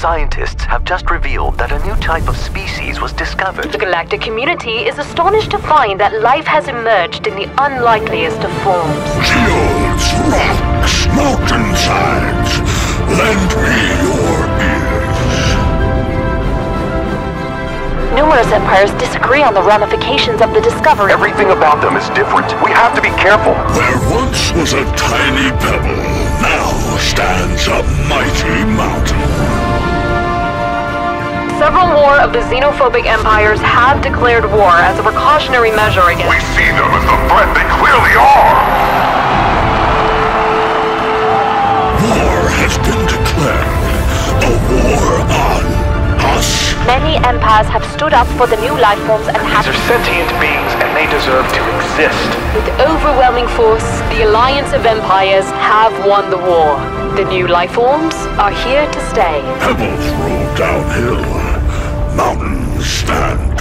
Scientists have just revealed that a new type of species was discovered. The galactic community is astonished to find that life has emerged in the unlikeliest of forms. Shields, rocks, mountainsides, lend me your ears. Numerous empires disagree on the ramifications of the discovery. Everything about them is different. We have to be careful. There once was a tiny pebble, now stands a mountain. Of the xenophobic empires have declared war as a precautionary measure against... We see them as the threat they clearly are. War has been declared. A war on us. Many empires have stood up for the new life forms and have, These are sentient beings, and they deserve to exist. with overwhelming force, the alliance of empires have won the war. The new life forms are here to stay. Pebbles roll downhill mountains stand.